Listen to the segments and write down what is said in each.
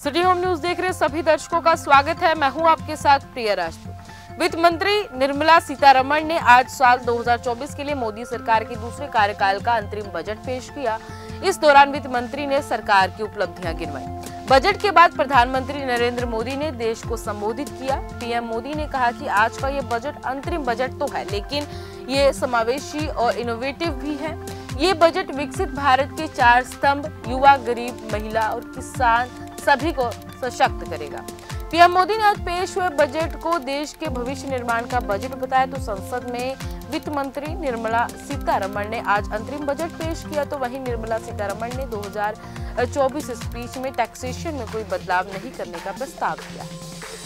City home news देख रहे सभी दर्शकों का स्वागत है। मैं हूँ आपके साथ प्रिया राजपूत। वित्त मंत्री निर्मला सीतारमण ने आज साल 2024 के लिए मोदी सरकार के दूसरे कार्यकाल का अंतरिम बजट पेश किया। इस दौरान वित्त मंत्री ने सरकार की उपलब्धियाँ गिनवाई। बजट के बाद प्रधानमंत्री नरेंद्र मोदी ने देश को संबोधित किया। पीएम मोदी ने कहा कि आज का ये बजट अंतरिम बजट तो है, लेकिन ये समावेशी और इनोवेटिव भी है। ये बजट विकसित भारत के चार स्तंभ, युवा, गरीब, महिला और किसान सभी को सशक्त करेगा। पीएम मोदी ने आज पेश हुए बजट को देश के भविष्य निर्माण का बजट बताया तो संसद में वित्त मंत्री निर्मला सीतारमण ने आज अंतरिम बजट पेश किया तो वहीं निर्मला सीतारमण ने 2024 स्पीच में टैक्सेशन में कोई बदलाव नहीं करने का प्रस्ताव किया।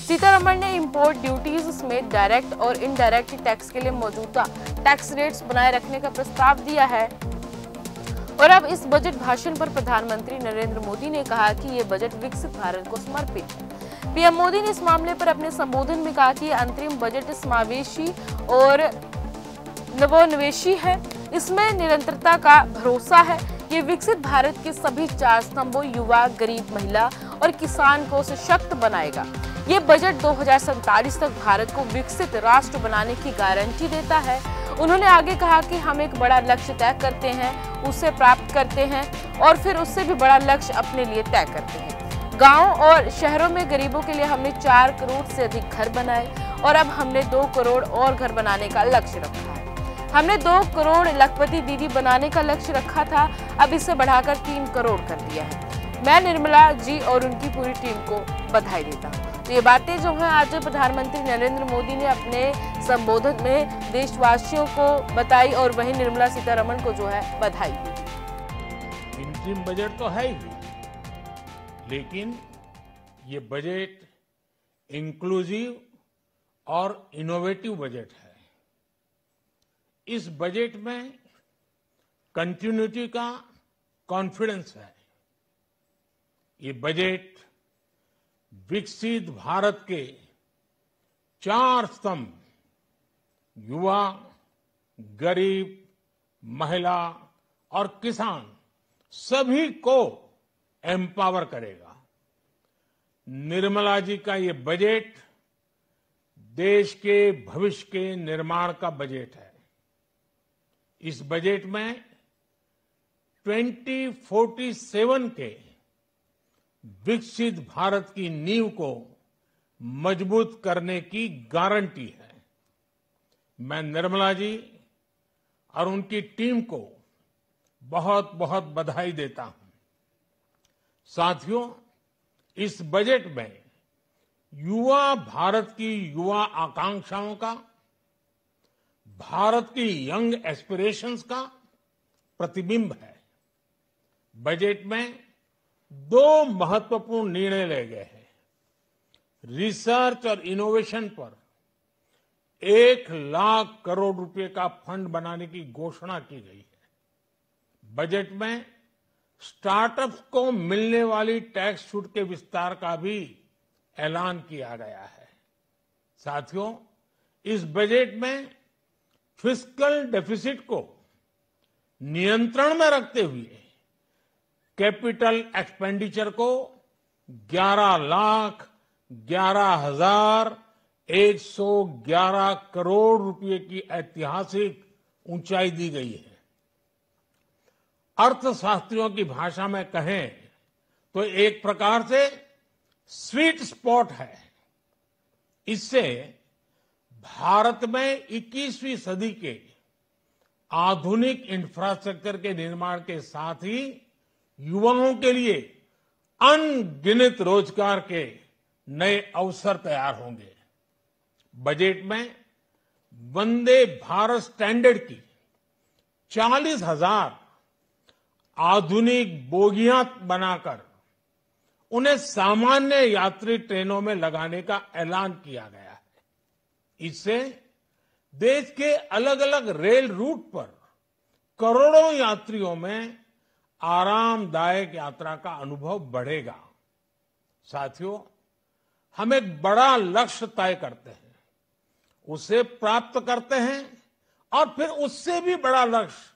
सीतारमण ने इंपोर्ट ड्यूटीज़ समेत डायरेक्ट और इनडायरेक्ट टैक्स के लिए मौजूदा टैक्स रेट्स बनाए रखने का प्रस्ताव दिया है। और अब इस बजट भाषण पर प्रधानमंत्री नरेंद्र मोदी ने कहा कि ये बजट विकसित भारत को समर्पित है। पीएम मोदी ने इस मामले पर अपने संबोधन में कहा कि अंतरिम बजट समावेशी और नवोन्वेषी है। इसमें निरंतरता का भरोसा है। ये विकसित भारत के सभी चार स्तंभों, युवा, गरीब, महिला और किसान को सशक्त बनाएगा। ये बजट दो तक भारत को विकसित राष्ट्र बनाने की गारंटी देता है। उन्होंने आगे कहा कि हम एक बड़ा लक्ष्य तय करते हैं, उसे प्राप्त करते हैं और फिर उससे भी बड़ा लक्ष्य अपने लिए तय करते हैं। गाँव और शहरों में गरीबों के लिए हमने चार करोड़ से अधिक घर बनाए और अब हमने दो करोड़ और घर बनाने का लक्ष्य रखा है। हमने दो करोड़ लखपति दीदी बनाने का लक्ष्य रखा था, अब इसे बढ़ाकर तीन करोड़ कर दिया है। मैं निर्मला जी और उनकी पूरी टीम को बधाई देता हूँ। तो ये बातें जो हैं आज प्रधानमंत्री नरेंद्र मोदी ने अपने संबोधन में देशवासियों को बताई और वहीं निर्मला सीतारमण को जो है बधाई दी। बजट तो है ही, लेकिन ये बजट इंक्लूसिव और इनोवेटिव बजट है। इस बजट में कंटिन्यूटी का कॉन्फिडेंस है। ये बजट विकसित भारत के चार स्तंभ, युवा, गरीब, महिला और किसान, सभी को एम्पावर करेगा। निर्मला जी का ये बजट देश के भविष्य के निर्माण का बजट है। इस बजट में 2047 के विकसित भारत की नींव को मज़बूत करने की गारंटी है। मैं निर्मला जी और उनकी टीम को बहुत बहुत बधाई देता हूँ। साथियों, इस बजट में युवा भारत की युवा आकांक्षाओं का, भारत की यंग एस्पिरेशंस का प्रतिबिंब है। बजट में दो महत्वपूर्ण निर्णय ले गए हैं। रिसर्च और इनोवेशन पर एक लाख करोड़ रुपए का फंड बनाने की घोषणा की गई है। बजट में स्टार्टअप्स को मिलने वाली टैक्स छूट के विस्तार का भी ऐलान किया गया है। साथियों, इस बजट में फ़िज़िकल डेफिसिट को नियंत्रण में रखते हुए कैपिटल एक्सपेंडिचर को 11 लाख ग्यारह हज़ार एक सौ ग्यारह करोड़ रुपए की ऐतिहासिक ऊंचाई दी गई है। अर्थशास्त्रियों की भाषा में कहें तो एक प्रकार से स्वीट स्पॉट है। इससे भारत में 21वीं सदी के आधुनिक इंफ्रास्ट्रक्चर के निर्माण के साथ ही युवाओं के लिए अनगिनत रोज़गार के नए अवसर तैयार होंगे। बजट में वंदे भारत स्टैंडर्ड की चालीस हज़ार आधुनिक बोगियाँ बनाकर उन्हें सामान्य यात्री ट्रेनों में लगाने का ऐलान किया गया है। इससे देश के अलग अलग रेल रूट पर करोड़ों यात्रियों में आरामदायक यात्रा का अनुभव बढ़ेगा। साथियों, हम एक बड़ा लक्ष्य तय करते हैं। उसे प्राप्त करते हैं और फिर उससे भी बड़ा लक्ष्य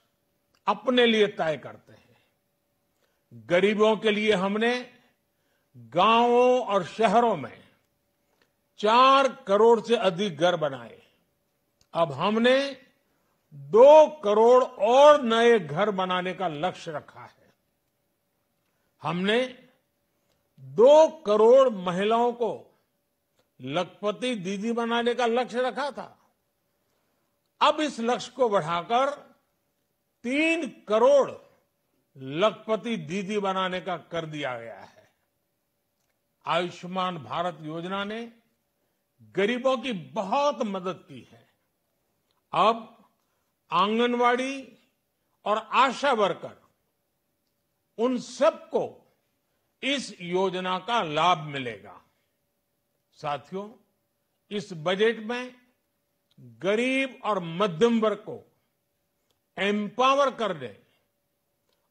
अपने लिए तय करते हैं। गरीबों के लिए हमने गाँवों और शहरों में चार करोड़ से अधिक घर बनाए। अब हमने दो करोड़ और नए घर बनाने का लक्ष्य रखा है। हमने दो करोड़ महिलाओं को लखपति दीदी बनाने का लक्ष्य रखा था। अब इस लक्ष्य को बढ़ाकर तीन करोड़ लखपति दीदी बनाने का कर दिया गया है। आयुष्मान भारत योजना ने गरीबों की बहुत मदद की है। अब आंगनवाड़ी और आशा वर्कर, उन सबको इस योजना का लाभ मिलेगा। साथियों, इस बजट में गरीब और मध्यम वर्ग को एम्पावर करने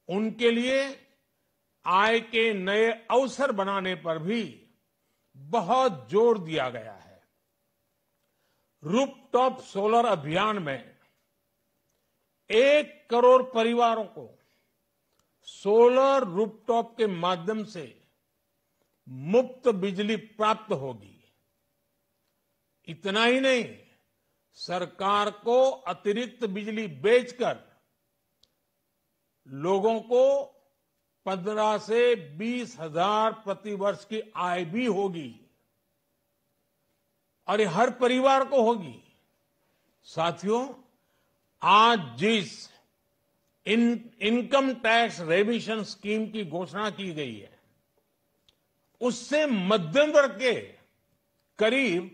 उनके लिए आय के नए अवसर बनाने पर भी बहुत ज़ोर दिया गया है। रूपटॉप सोलर अभियान में एक करोड़ परिवारों को सोलर रूपटॉप के माध्यम से मुफ़्त बिजली प्राप्त होगी। इतना ही नहीं, सरकार को अतिरिक्त बिजली बेचकर लोगों को पंद्रह से बीस हज़ार प्रतिवर्ष की आय भी होगी और ये हर परिवार को होगी। साथियों आज जिस इन इनकम टैक्स रेविशन स्कीम की घोषणा की गई है, उससे मध्यम वर्ग के करीब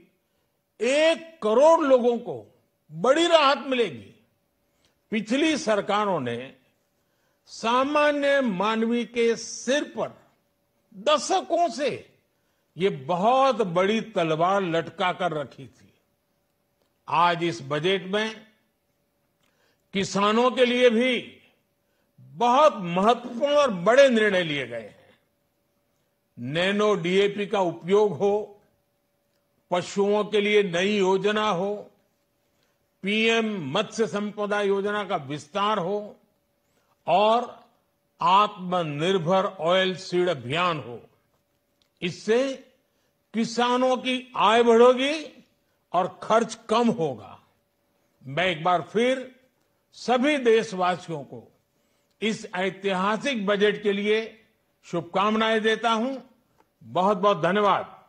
एक करोड़ लोगों को बड़ी राहत मिलेगी। पिछली सरकारों ने सामान्य मानवी के सिर पर दशकों से ये बहुत बड़ी तलवार लटका कर रखी थी। आज इस बजट में किसानों के लिए भी बहुत महत्वपूर्ण और बड़े निर्णय लिए गए हैं। नैनो डीएपी का उपयोग हो, पशुओं के लिए नई योजना हो, पीएम मत्स्य संपदा योजना का विस्तार हो, और आत्मनिर्भर ऑयल सीड अभियान हो। इससे किसानों की आय बढ़ेगी और खर्च कम होगा। मैं एक बार फिर सभी देशवासियों को इस ऐतिहासिक बजट के लिए शुभकामनाएँ देता हूँ। बहुत बहुत धन्यवाद।